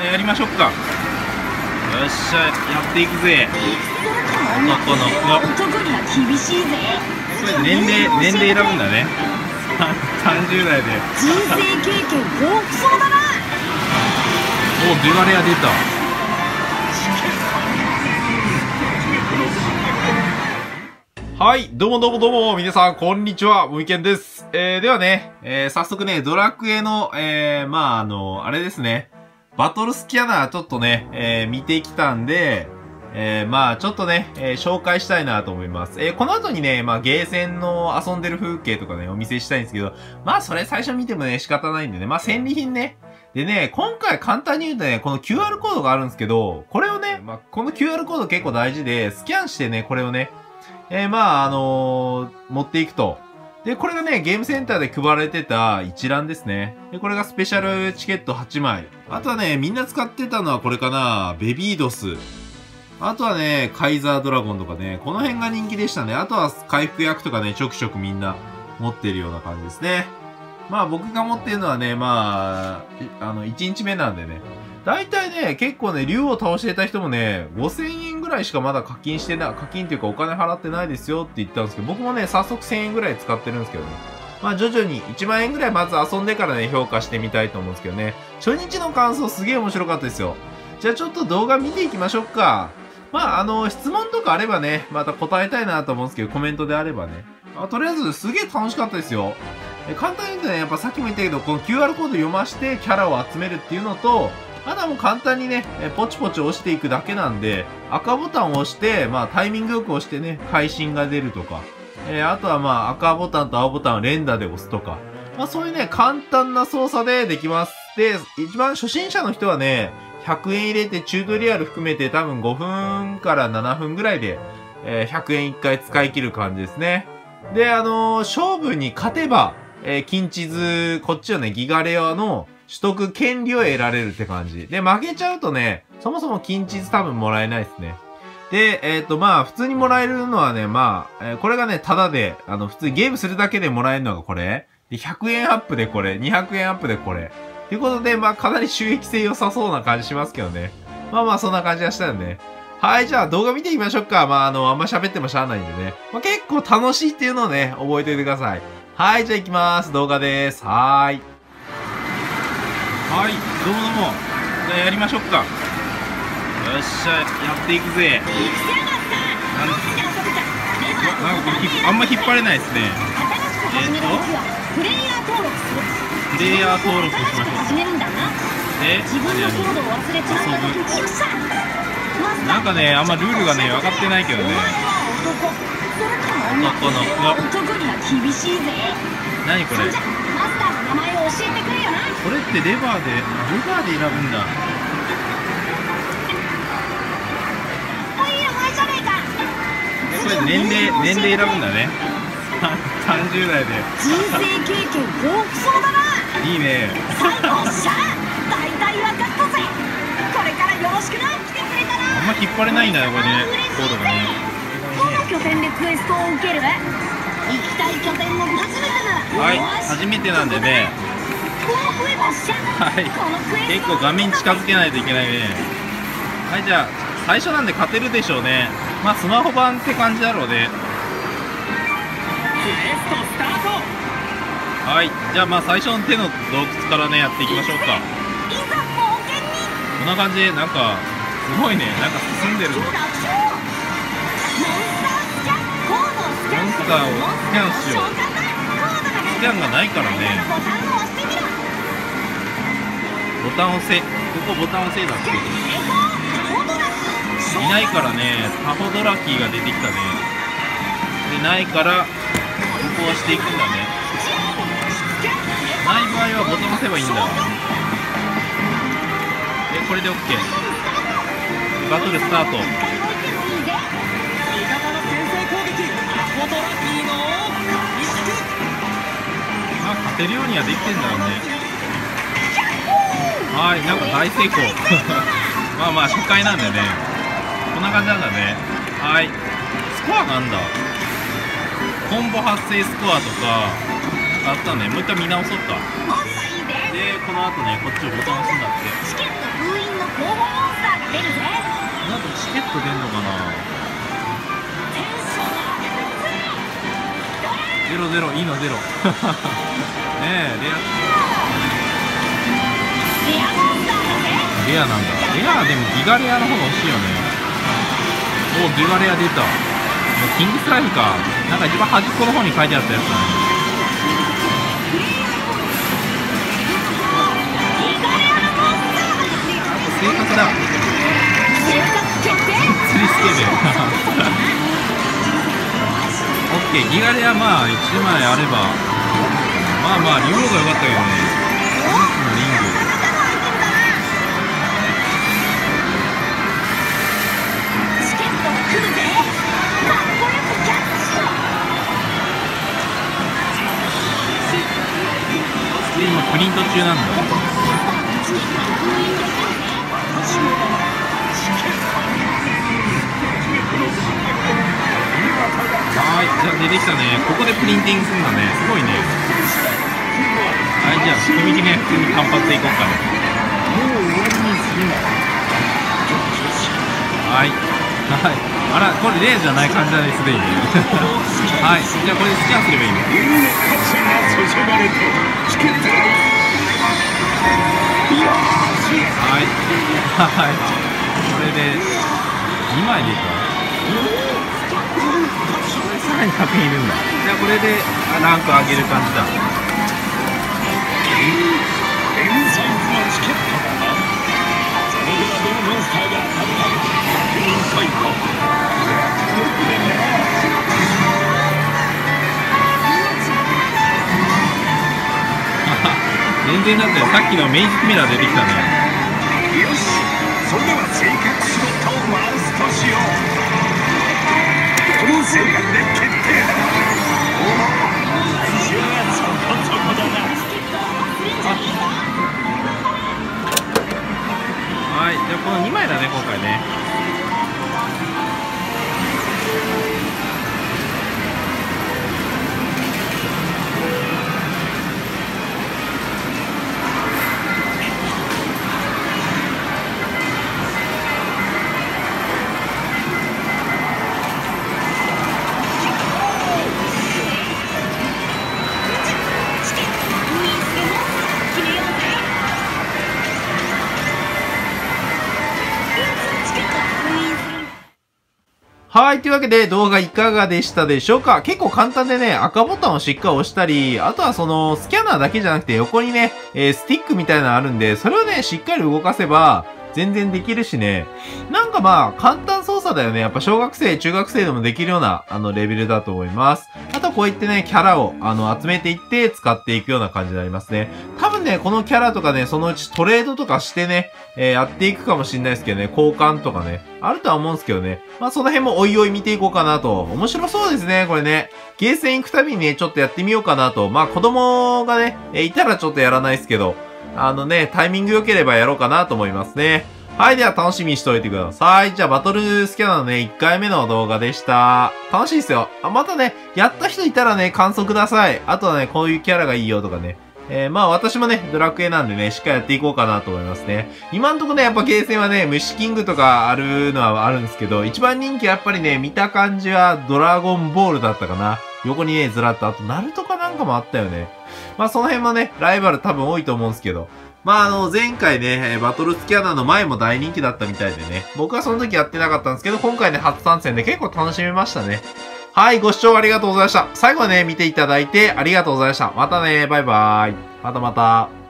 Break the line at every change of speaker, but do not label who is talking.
やりましょうか。よっしゃやっていくぜ。男の子。
男には厳しいぜ。
年齢年齢選ぶんだね。30代で。
人生経験豊富そうだな。
おデュガレア出た。はい、どうもどうもどうも、皆さん、こんにちは、ムイケンです。えー、ではね、えー、早速ね、ドラクエの、えー、まあ、あの、あれですね、バトルスキャナーちょっとね、えー、見てきたんで、えー、まあ、ちょっとね、えー、紹介したいなと思います。えー、この後にね、まあ、ゲーセンの遊んでる風景とかね、お見せしたいんですけど、まあ、それ最初見てもね、仕方ないんでね、まあ、戦利品ね、でね、今回簡単に言うとね、この QR コードがあるんですけど、これをね、まあ、この QR コード結構大事で、スキャンしてね、これをね、え、まあ、あの持っていくと。で、これがね、ゲームセンターで配られてた一覧ですね。で、これがスペシャルチケット8枚。あとはね、みんな使ってたのはこれかな、ベビードス。あとはね、カイザードラゴンとかね、この辺が人気でしたね。あとは回復薬とかね、ちょくちょくみんな持ってるような感じですね。まあ僕が持ってるのはね、まあ、あの、1日目なんでね。大体ね、結構ね、竜を倒していた人もね、5000円ぐらいしかまだ課金してない、課金っていうかお金払ってないですよって言ったんですけど、僕もね、早速1000円ぐらい使ってるんですけどね。まあ徐々に1万円ぐらいまず遊んでからね、評価してみたいと思うんですけどね。初日の感想すげえ面白かったですよ。じゃあちょっと動画見ていきましょうか。まああの、質問とかあればね、また答えたいなと思うんですけど、コメントであればね。あとりあえずすげえ楽しかったですよ。簡単に言うとね、やっぱさっきも言ったけど、この QR コード読ましてキャラを集めるっていうのと、あとはもう簡単にね、ポチポチ押していくだけなんで、赤ボタンを押して、まあタイミングよく押してね、会心が出るとか、えーあとはまあ赤ボタンと青ボタンを連打で押すとか、まあそういうね、簡単な操作でできます。で、一番初心者の人はね、100円入れてチュートリアル含めて多分5分から7分ぐらいで、えー100円1回使い切る感じですね。で、あのー勝負に勝てば、えー金地図、こっちのね、ギガレアの取得権利を得られるって感じ。で、負けちゃうとね、そもそも金地図多分もらえないですね。で、えっ、と、まあ、普通にもらえるのはね、まあ、えーこれがね、タダで、あの、普通にゲームするだけでもらえるのがこれ。で、100円アップでこれ、200円アップでこれ。ということで、まあ、かなり収益性良さそうな感じしますけどね。まあまあ、そんな感じがしたよね。はい、じゃあ動画見てみましょうか。まあ、あの、あんま喋ってもしゃあないんでね。まあ、結構楽しいっていうのをね、覚えておいてください。はい、じゃあ行きます。動画です。はーい。はい、どうもどうも。じゃあやりましょうか。よっしゃ、やっていくぜ。なんかあんま引っ張れないですね。
新しく始める時はプレイヤー登録する
プレイヤー登録しましょう。で、
自分のコードを忘れちゃマスター
なんかね、あんまルールがね、分かってないけどね。
男
の子。
男には厳しいぜ
何これ？
名前を教えてくれよな
これってレバーで、レバーで選ぶんだ。
おいお前じゃねえか
これ年齢、年齢選ぶんだね。30代で。
人生経験豊富そうだない
いね。
最後っしゃ大体分かったぜこれからよろしくな来てくれたな
あんま引っ張れないんだよ、これね。コードがね。
どの拠点でクエストを受ける？行きたい拠点も初めてなら
はい、初めてなんでね。はい結構画面近づけないといけないね。はい、じゃあ、最初なんで勝てるでしょうね。まあ、スマホ版って感じだろうね。はい、じゃあまあ最初の手の洞窟からね、やっていきましょうか。こんな感じで、なんか、すごいね、なんか進んでるの。
楽スキャン
モンスターをスキャンしよう
ス
キャンがないからね。
ボタンを押
せ、ここボタン押せだって。いないからね、タホドラキーが出てきたね。で、ないから、ここ押していくんだね。ない場合はボタン押せばいいんだ。で、これで OK。バトルスタート。るようにはできてんだろうね。はいなんか大成功。まあまあ初回なんでね。こんな感じなんだね。はい。スコアなんだ。コンボ発生スコアとかあったね。もう一回見直そうか。でこの後ねこっちをボタン押すんだって
チケット封印のモンスターが出るぜ。
なんかチケット出んのかな。ゼロゼロいいのゼロ。ねえ、レア、
レア
なんだ。レアでもギガレアの方が欲しいよね。お、ギガレア出た。もうキングスライムか。なんか一番端っこの方に書いてあったやつだね。
ギガレアのモンスター
正確だ。スケベ。オッケー、ギガレアまあ1枚あれば、まあまあ、竜王が良かったけどね。今プリント中なんだ。はーい、じゃあ出てきたね。ここでプリンティングするんだね。すごいね。はい、じゃあ、仕組み的には普通に単発でいこうかね。はい。はい。あら、これ例じゃない感じだね、すでにね。はい。じゃあ、これでスキャンすればいいの。はい。はい。これで、2枚でいいかさらに100人いるんだ。じゃあ、これで、あランク上げる感じだ。全然だって、さっきのメイジキメラ出てきたね。
よしそれでは正確スロットを回すとしようは
いじゃあこの2枚だね今回ね。はい。というわけで動画いかがでしたでしょうか？結構簡単でね、赤ボタンをしっかり押したり、あとはそのスキャナーだけじゃなくて横にね、えースティックみたいなのあるんで、それをね、しっかり動かせば、全然できるしね。なんかまあ、簡単操作だよね。やっぱ小学生、中学生でもできるような、あの、レベルだと思います。あこういってね、キャラを、あの、集めていって使っていくような感じになりますね。多分ね、このキャラとかね、そのうちトレードとかしてね、えーやっていくかもしれないですけどね、交換とかね、あるとは思うんですけどね。まあ、その辺もおいおい見ていこうかなと。面白そうですね、これね。ゲーセン行くたびにね、ちょっとやってみようかなと。まあ、子供がね、えいたらちょっとやらないですけど、あのね、タイミング良ければやろうかなと思いますね。はい、では楽しみにしておいてください。じゃあ、バトルスキャナーのね、1回目の動画でした。楽しいですよ。あ、またね、やった人いたらね、感想ください。あとはね、こういうキャラがいいよとかね。えー、まあ私もね、ドラクエなんでね、しっかりやっていこうかなと思いますね。今んとこね、やっぱゲーセンはね、虫キングとかあるのはあるんですけど、一番人気はやっぱりね、見た感じはドラゴンボールだったかな。横にね、ずらっと、あと、ナルトかなんかもあったよね。まあその辺もね、ライバル多分多いと思うんですけど。まああの、前回ね、バトルスキャナーの前も大人気だったみたいでね。僕はその時やってなかったんですけど、今回ね、初参戦で結構楽しめましたね。はい、ご視聴ありがとうございました。最後ね、見ていただいてありがとうございました。またね、バイバーイ。またまた。